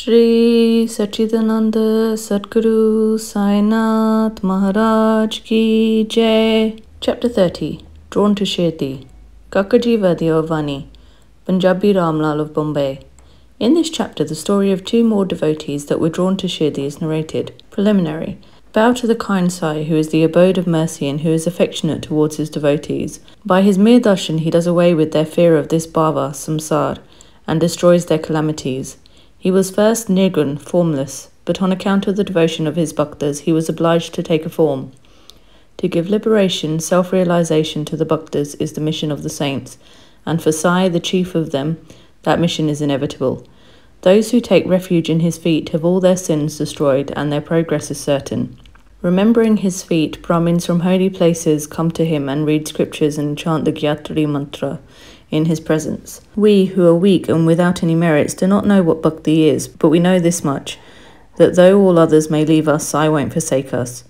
Shri Sachidananda Sadguru Sainath Maharaj Ki Jai. Chapter 30 Drawn to Shirdi Kakaji Vadya Vani Punjabi Ramlal of Bombay. In this chapter, the story of two more devotees that were drawn to Shirdi is narrated. Preliminary. Bow to the kind Sai, who is the abode of mercy and who is affectionate towards his devotees. By his mere darshan, he does away with their fear of this bhava, samsar, and destroys their calamities. He was first nirgun, formless, but on account of the devotion of his bhaktas, he was obliged to take a form. To give liberation, self realization to the bhaktas is the mission of the saints, and for Sai, the chief of them, that mission is inevitable. Those who take refuge in his feet have all their sins destroyed, and their progress is certain. Remembering his feet, Brahmins from holy places come to him and read scriptures and chant the Gayatri mantra in his presence. We, who are weak and without any merits, do not know what bhakti is, but we know this much that though all others may leave us, Sai won't forsake us.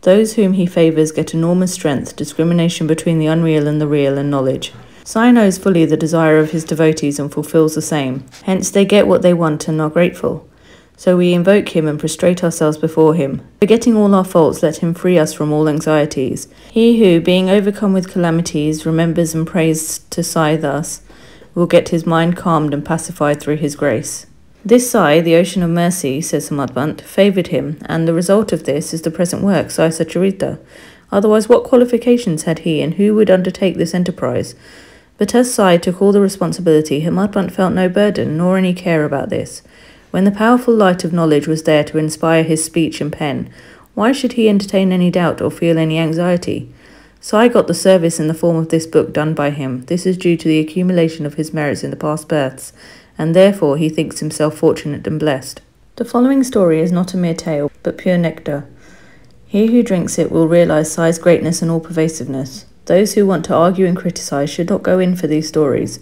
Those whom he favours get enormous strength, discrimination between the unreal and the real, and knowledge. Sai knows fully the desire of his devotees and fulfills the same. Hence, they get what they want and are grateful. So we invoke him and prostrate ourselves before him. Forgetting all our faults, let him free us from all anxieties. He who, being overcome with calamities, remembers and prays to Sai thus, will get his mind calmed and pacified through his grace. This Sai, the ocean of mercy, says Hemadpant, favoured him, and the result of this is the present work, Sai Satcharita. Otherwise, what qualifications had he, and who would undertake this enterprise? But as Sai took all the responsibility, Hemadpant felt no burden nor any care about this. When the powerful light of knowledge was there to inspire his speech and pen, why should he entertain any doubt or feel any anxiety? Sai got the service in the form of this book done by him. This is due to the accumulation of his merits in the past births, and therefore he thinks himself fortunate and blessed. The following story is not a mere tale, but pure nectar. He who drinks it will realize Sai's greatness and all pervasiveness. Those who want to argue and criticize should not go in for these stories.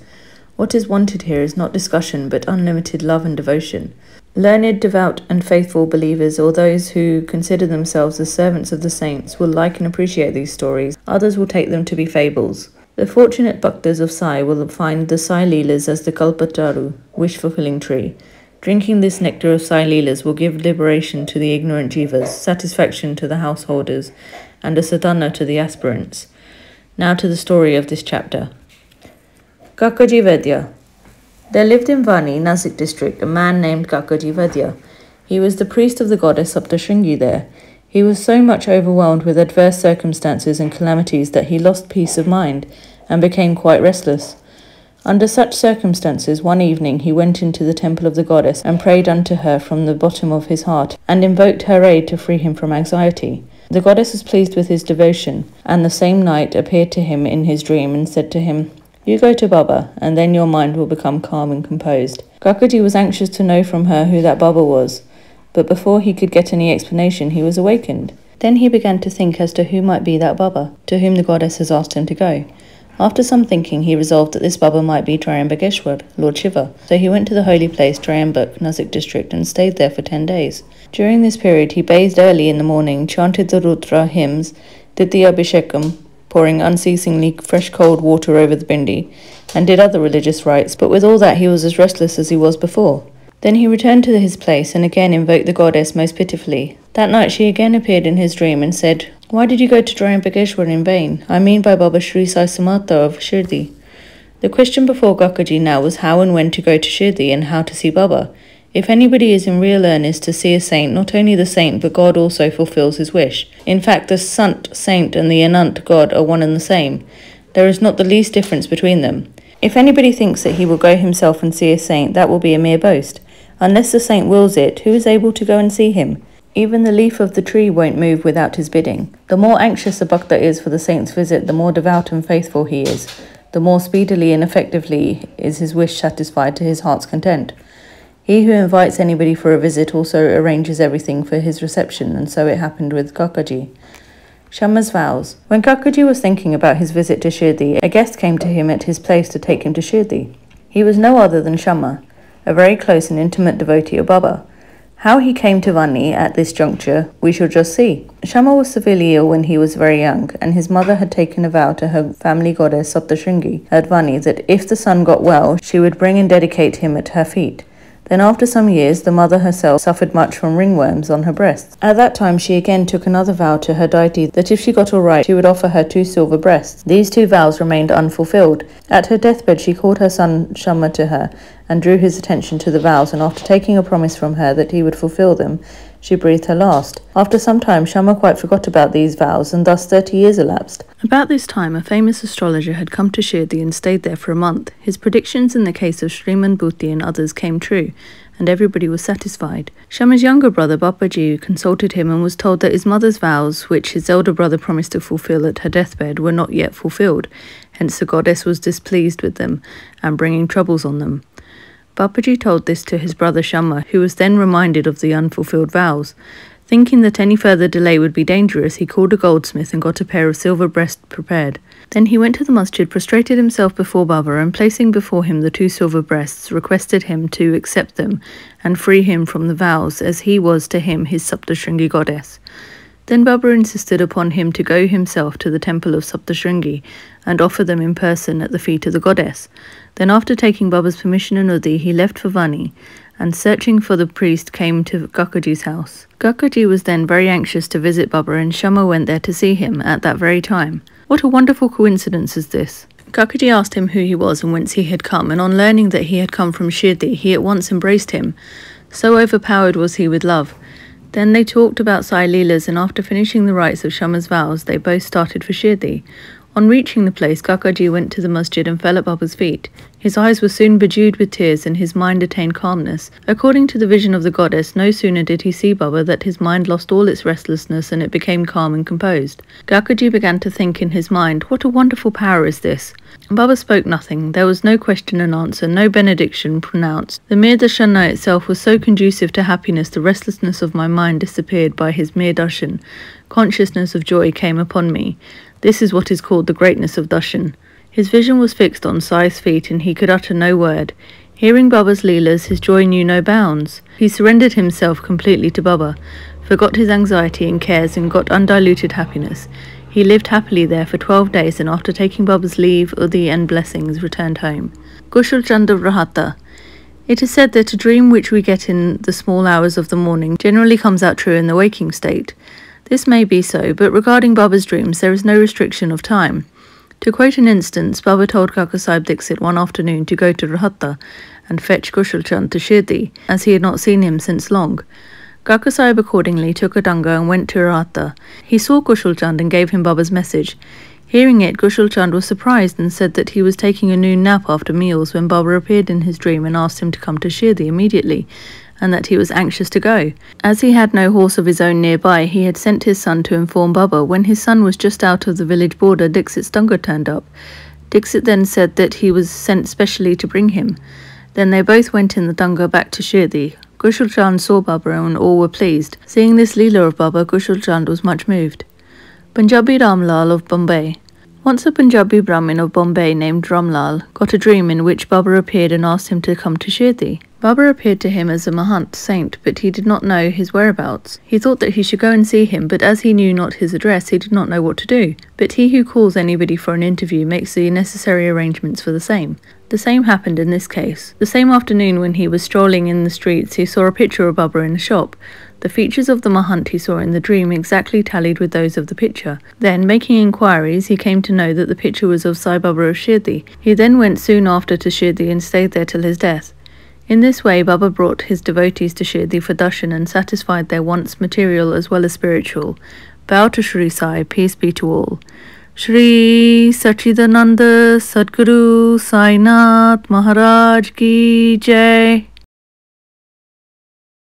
What is wanted here is not discussion, but unlimited love and devotion. Learned, devout, and faithful believers, or those who consider themselves the servants of the saints, will like and appreciate these stories. Others will take them to be fables. The fortunate bhaktas of Sai will find the Sai Leelas as the Kalpataru, wish fulfilling tree. Drinking this nectar of Sai Leelas will give liberation to the ignorant jivas, satisfaction to the householders, and a sadhana to the aspirants. Now to the story of this chapter. Kakaji Vedya. There lived in Vani, Nasik district, a man named Kakaji Vedya. He was the priest of the goddess Saptashringi there. He was so much overwhelmed with adverse circumstances and calamities that he lost peace of mind and became quite restless. Under such circumstances, one evening he went into the temple of the goddess and prayed unto her from the bottom of his heart, and invoked her aid to free him from anxiety. The goddess was pleased with his devotion, and the same night appeared to him in his dream and said to him, you go to Baba, and then your mind will become calm and composed. Kakaji was anxious to know from her who that Baba was, but before he could get any explanation, he was awakened. Then he began to think as to who might be that Baba, to whom the goddess has asked him to go. After some thinking, he resolved that this Baba might be Triambakeshwar, Lord Shiva. So he went to the holy place, Triambak, Nasik district, and stayed there for ten days. During this period, he bathed early in the morning, chanted the Rudra hymns, did the Abhishekam, pouring unceasingly fresh cold water over the pindi, and did other religious rites, but with all that he was as restless as he was before. Then he returned to his place and again invoked the goddess most pitifully. That night she again appeared in his dream and said, Why did you go to Triambakeshwar in vain? I mean by Baba Sri Sai Samartha of Shirdi. The question before Kakaji now was how and when to go to Shirdi and how to see Baba. If anybody is in real earnest to see a saint, not only the saint, but God also fulfills his wish. In fact, the Sant saint and the Anant God are one and the same. There is not the least difference between them. If anybody thinks that he will go himself and see a saint, that will be a mere boast. Unless the saint wills it, who is able to go and see him? Even the leaf of the tree won't move without his bidding. The more anxious a bhakta is for the saint's visit, the more devout and faithful he is. The more speedily and effectively is his wish satisfied to his heart's content. He who invites anybody for a visit also arranges everything for his reception, and so it happened with Kakaji. Shama's vows. When Kakaji was thinking about his visit to Shirdi, a guest came to him at his place to take him to Shirdi. He was no other than Shama, a very close and intimate devotee of Baba. How he came to Vani at this juncture, we shall just see. Shama was severely ill when he was very young, and his mother had taken a vow to her family goddess Saptashringi at Vani that if the son got well, she would bring and dedicate him at her feet. Then, after some years, the mother herself suffered much from ringworms on her breasts. At that time, she again took another vow to her deity that if she got all right, she would offer her two silver breasts. These two vows remained unfulfilled. At her deathbed, she called her son Shama to her and drew his attention to the vows, and after taking a promise from her that he would fulfill them, she breathed her last. After some time, Shama quite forgot about these vows, and thus thirty years elapsed. About this time, a famous astrologer had come to Shirdi and stayed there for a month. His predictions in the case of Sriman Bhuti and others came true, and everybody was satisfied. Shama's younger brother, Babaji, consulted him and was told that his mother's vows, which his elder brother promised to fulfill at her deathbed, were not yet fulfilled. Hence, the goddess was displeased with them and bringing troubles on them. Babaji told this to his brother Shama, who was then reminded of the unfulfilled vows. Thinking that any further delay would be dangerous, he called a goldsmith and got a pair of silver breasts prepared. Then he went to the masjid, prostrated himself before Baba, and placing before him the two silver breasts, requested him to accept them and free him from the vows, as he was to him his Saptashringi goddess. Then Baba insisted upon him to go himself to the temple of Saptashringi and offer them in person at the feet of the goddess. Then, after taking Baba's permission and Udi, he left for Vani and searching for the priest came to Kakaji's house. Kakaji was then very anxious to visit Baba and Shama went there to see him at that very time. What a wonderful coincidence is this! Kakaji asked him who he was and whence he had come, and on learning that he had come from Shirdi, he at once embraced him. So overpowered was he with love. Then they talked about Sai Leelas, and after finishing the rites of Shama's vows, they both started for Shirdi. On reaching the place, Kakaji went to the masjid and fell at Baba's feet. His eyes were soon bedewed with tears and his mind attained calmness. According to the vision of the goddess, no sooner did he see Baba that his mind lost all its restlessness and it became calm and composed. Kakaji began to think in his mind, What a wonderful power is this! Baba spoke nothing. There was no question and answer, no benediction pronounced. The mere darshana itself was so conducive to happiness, the restlessness of my mind disappeared by his mere darshan. Consciousness of joy came upon me. This is what is called the greatness of darshan. His vision was fixed on Sai's feet, and he could utter no word. Hearing Baba's Leelas, his joy knew no bounds. He surrendered himself completely to Baba, forgot his anxiety and cares, and got undiluted happiness. He lived happily there for twelve days, and after taking Baba's leave, Udi, and blessings, returned home. Kushal Chandra Rahata. It is said that a dream which we get in the small hours of the morning generally comes out true in the waking state. This may be so, but regarding Baba's dreams, there is no restriction of time. To quote an instance, Baba told Kakasahib Dixit one afternoon to go to Rahatta and fetch Kushal to Shirdi, as he had not seen him since long. Kakasahib accordingly took a danga and went to Rahatta. He saw Kushal and gave him Baba's message. Hearing it, Kushal was surprised and said that he was taking a noon nap after meals when Baba appeared in his dream and asked him to come to Shirdi immediately and that he was anxious to go. As he had no horse of his own nearby, he had sent his son to inform Baba. When his son was just out of the village border, Dixit's Dunga turned up. Dixit then said that he was sent specially to bring him. Then they both went in the Dunga back to Shirdi. Kushal Chand saw Baba and all were pleased. Seeing this Leela of Baba, Kushal Chand was much moved. Punjabi Ramlal of Bombay. Once a Punjabi Brahmin of Bombay named Ramlal got a dream in which Baba appeared and asked him to come to Shirdi. Baba appeared to him as a Mahant saint, but he did not know his whereabouts. He thought that he should go and see him, but as he knew not his address, he did not know what to do. But he who calls anybody for an interview makes the necessary arrangements for the same. The same happened in this case. The same afternoon, when he was strolling in the streets, he saw a picture of Baba in a shop. The features of the Mahant he saw in the dream exactly tallied with those of the picture. Then, making inquiries, he came to know that the picture was of Sai Baba of Shirdi. He then went soon after to Shirdi and stayed there till his death. In this way, Baba brought his devotees to Shirdi for darshan and satisfied their wants material as well as spiritual. Bow to Sri Sai, peace be to all. Shri Sachidananda Sadguru Sainath Maharaj Ki Jai